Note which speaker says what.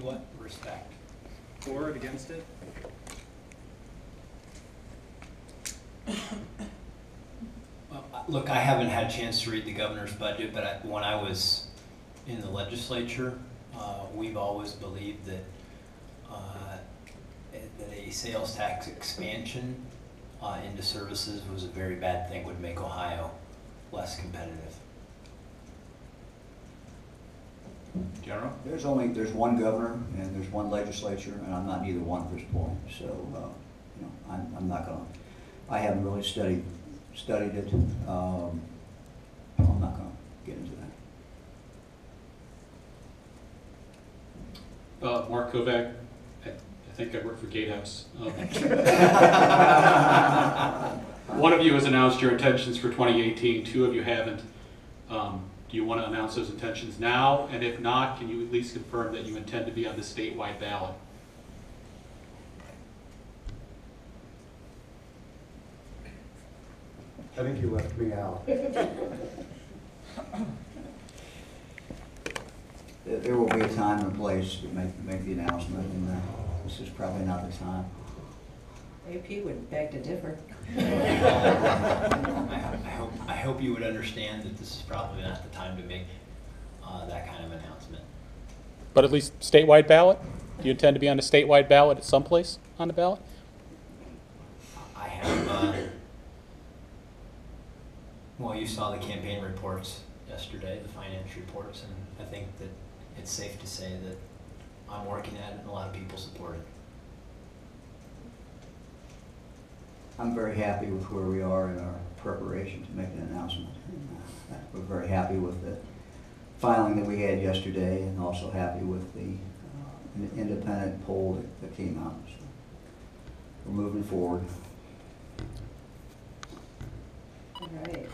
Speaker 1: what respect?
Speaker 2: For it, against it?
Speaker 1: Well, I- Look, I haven't had a chance to read the governor's budget, but I- when I was in the legislature, uh, we've always believed that, uh, that a sales tax expansion uh, into services was a very bad thing, would make Ohio less competitive.
Speaker 3: General?
Speaker 4: There's only, there's one governor and there's one legislature, and I'm not neither one at this point, so, uh, you know, I'm, I'm not gonna, I haven't really studied, studied it, um, I'm not gonna get into that.
Speaker 5: Uh, Marc Kovac, I I think I work for Gatehouse. Um, One of you has announced your intentions for 2018, two of you haven't. Um, Do you want to announce those intentions now? And if not, can you at least confirm that you intend to be on the statewide ballot?
Speaker 6: I think you left me out.
Speaker 4: There, there will be a time and a place to make, make the announcement, and, uh, this is probably not the time.
Speaker 7: AP would beg to differ.
Speaker 1: I I hope, hope you would understand that this is probably not the time to make uh, that kind of announcement.
Speaker 5: But at least statewide ballot? Do you intend to be on a statewide ballot at some place on the ballot?
Speaker 1: I have, uh, well, you saw the campaign reports yesterday, the finance reports, and I think that it's safe to say that I'm working at it and a lot of people support it.
Speaker 4: I'm very happy with where we are in our preparation to make an announcement. Uh, We're very happy with the filing that we had yesterday, and also happy with the uh, in- independent poll that- that came out. So We're moving forward.
Speaker 7: All right.